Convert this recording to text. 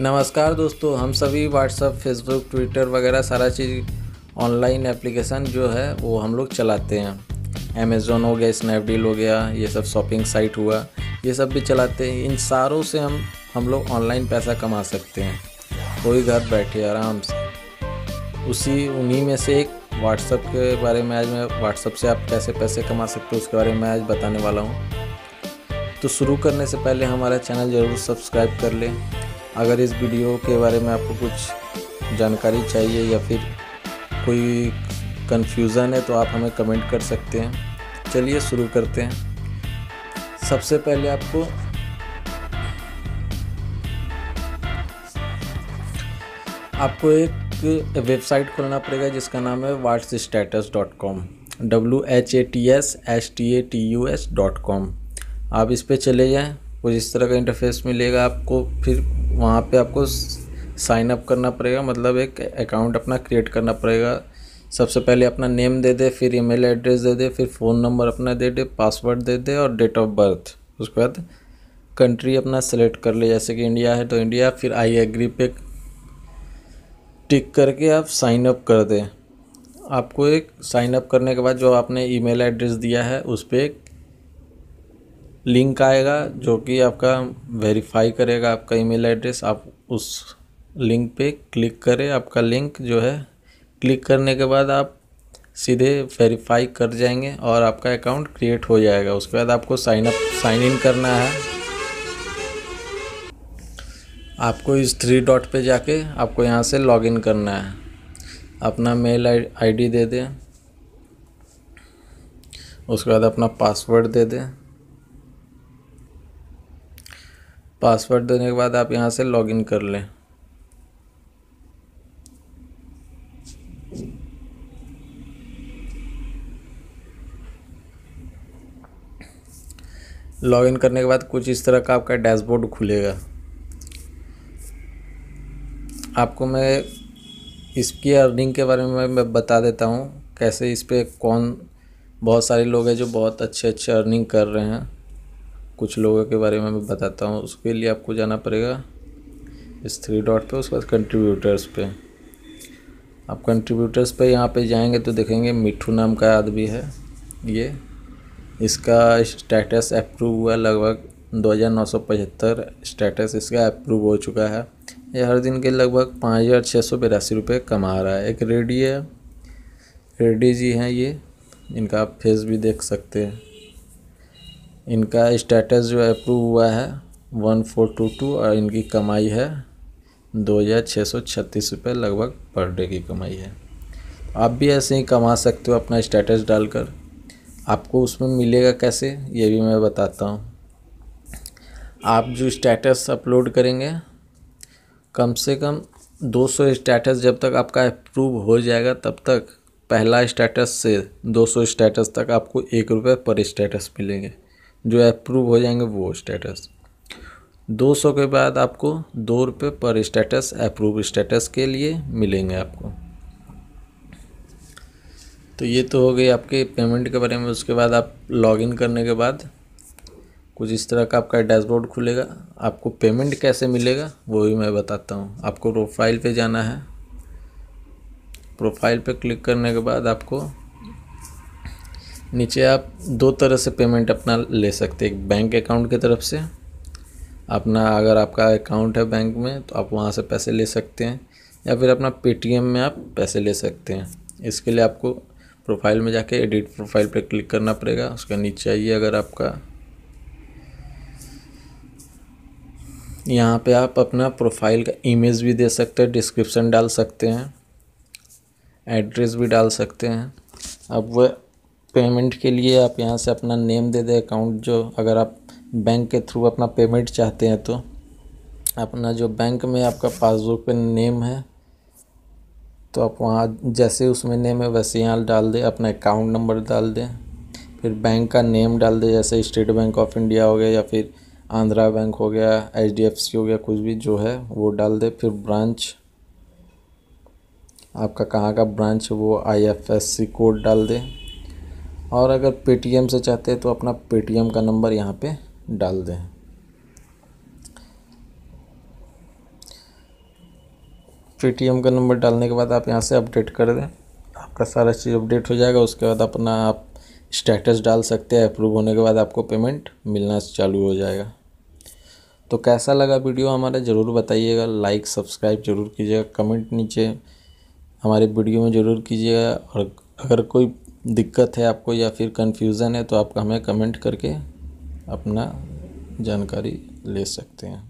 नमस्कार दोस्तों, हम सभी व्हाट्सअप फेसबुक ट्विटर वगैरह सारा चीज़ ऑनलाइन एप्लीकेशन जो है, वो हम लोग चलाते हैं। अमेज़ोन हो गया स्नैपडील हो गया, ये सब शॉपिंग साइट हुआ, ये सब भी चलाते हैं। इन सारों से हम हम लोग ऑनलाइन पैसा कमा सकते हैं। कोई घर बैठे आराम से। उसी उन्हीं में से एक व्हाट्सअप के बारे में आज मैं व्हाट्सअप से आप कैसे पैसे कमा सकते हो, उसके बारे में आज बताने वाला हूँ। तो शुरू करने से पहले हमारा चैनल ज़रूर सब्सक्राइब कर लें। अगर इस वीडियो के बारे में आपको कुछ जानकारी चाहिए या फिर कोई कन्फ्यूज़न है तो आप हमें कमेंट कर सकते हैं। चलिए शुरू करते हैं। सबसे पहले आपको आपको एक वेबसाइट खोलना पड़ेगा जिसका नाम है whats status dot com W H A T S S T A T U S dot com आप इस पर चले जाएँ कुछ इस तरह का इंटरफेस मिलेगा आपको, फिर वहाँ पे आपको साइन अप करना पड़ेगा मतलब एक अकाउंट अपना क्रिएट करना पड़ेगा। सबसे पहले अपना नेम दे दे, फिर ईमेल एड्रेस दे दे, फिर फ़ोन नंबर अपना दे दे पासवर्ड दे दे और डेट ऑफ़ बर्थ उसके बाद कंट्री अपना सेलेक्ट कर ले, जैसे कि इंडिया है तो इंडिया फिर आई एग्री पे टिक करके आप साइन अप कर दें। आपको एक साइन अप करने के बाद जो आपने ईमेल एड्रेस दिया है, उस पर एक लिंक आएगा जो कि आपका वेरीफाई करेगा आपका ईमेल एड्रेस आप उस लिंक पे क्लिक करें। आपका लिंक जो है क्लिक करने के बाद आप सीधे वेरीफाई कर जाएँगे और आपका अकाउंट क्रिएट हो जाएगा। उसके बाद आपको साइन अप साइन इन करना है। आपको इस थ्री डॉट पे जाके आपको यहाँ से लॉगिन करना है। अपना मेल आईडी दे दें। उसके बाद अपना पासवर्ड दे दें। पासवर्ड देने के बाद आप यहाँ से लॉगिन कर लें। लॉगिन करने के बाद कुछ इस तरह का आपका डैशबोर्ड खुलेगा। आपको मैं इसकी अर्निंग के बारे में मैं बता देता हूँ, कैसे इस पर कौन, बहुत सारे लोग हैं जो बहुत अच्छे अच्छे अर्निंग कर रहे हैं। कुछ लोगों के बारे में मैं बताता हूँ। उसके लिए आपको जाना पड़ेगा इस थ्री डॉट पे, उसके बाद कंट्रीब्यूटर्स पे। आप कंट्रीब्यूटर्स पे यहाँ पे जाएँगे तो देखेंगे मिठू नाम का आदमी है। ये, इसका स्टेटस अप्रूव हुआ लगभग दो हज़ार नौ सौ पचहत्तर स्टेटस इसका अप्रूव हो चुका है। ये हर दिन के लगभग पाँच हज़ार छः सौ बिरासी रुपये कमा रहा है। एक रेडी है, रेडी जी हैं ये, इनका आप फेस भी देख सकते हैं। इनका स्टेटस जो अप्रूव हुआ है वन फोर टू टू और इनकी कमाई है दो हज़ार छः सौ छत्तीस रुपये लगभग पर डे की कमाई है। आप भी ऐसे ही कमा सकते हो अपना स्टेटस डालकर। आपको उसमें मिलेगा कैसे, ये भी मैं बताता हूँ। आप जो स्टेटस अपलोड करेंगे, कम से कम 200 स्टेटस जब तक आपका अप्रूव हो जाएगा, तब तक पहला स्टेटस से 200 स्टेटस तक आपको एक रुपये पर स्टेटस मिलेंगे। जो अप्रूव हो जाएँगे वो स्टेटस 200 के बाद आपको दो रुपये पर स्टेटस अप्रूव स्टेटस के लिए मिलेंगे आपको. तो ये तो हो गई आपके पेमेंट के बारे में, उसके बाद आप लॉगिन करने के बाद कुछ इस तरह का आपका डैशबोर्ड खुलेगा, आपको पेमेंट कैसे मिलेगा वो भी मैं बताता हूँ. आपको प्रोफ़ाइल पे जाना है. प्रोफ़ाइल पे क्लिक करने के बाद आपको नीचे आप दो तरह से पेमेंट अपना ले सकते हैं। बैंक अकाउंट की तरफ़ से, अपना अगर आपका अकाउंट है बैंक में तो आप वहाँ से पैसे ले सकते हैं, या फिर अपना पेटीएम में आप पैसे ले सकते हैं। इसके लिए आपको प्रोफ़ाइल में जाके एडिट प्रोफ़ाइल पर क्लिक करना पड़ेगा। उसका नीचे आइए अगर आपका। यहाँ पे आप अपना प्रोफ़ाइल का इमेज भी दे सकते हैं डिस्क्रिप्शन डाल सकते हैं एड्रेस भी डाल सकते हैं। अब वह पेमेंट के लिए आप यहाँ से अपना नेम दे दें अकाउंट जो अगर आप बैंक के थ्रू अपना पेमेंट चाहते हैं तो। अपना जो बैंक में आपका पासबुक पे नेम है तो आप वहाँ जैसे उसमें नेम है वैसे यहाँ डाल दें, अपना अकाउंट नंबर डाल दें। फिर बैंक का नेम डाल दें, जैसे स्टेट बैंक ऑफ़ इंडिया हो गया या फिर आंध्रा बैंक हो गया सी हो गया, कुछ भी जो है वो डाल दें। फिर ब्रांच आपका कहाँ का ब्रांच है वो I F S C code डाल दें। और अगर पेटीएम से चाहते हैं तो अपना पेटीएम का नंबर यहाँ पे डाल दें। पेटीएम का नंबर डालने के बाद आप यहाँ से अपडेट कर दें। आपका सारा चीज़ अपडेट हो जाएगा, उसके बाद अपना आप स्टेटस डाल सकते हैं अप्रूव होने के बाद आपको पेमेंट मिलना चालू हो जाएगा। तो कैसा लगा वीडियो हमारा, ज़रूर बताइएगा। लाइक सब्सक्राइब ज़रूर कीजिएगा। कमेंट नीचे हमारे वीडियो में ज़रूर कीजिएगा। और अगर कोई दिक्कत है आपको या फिर कन्फ्यूज़न है तो आप हमें कमेंट करके अपना जानकारी ले सकते हैं।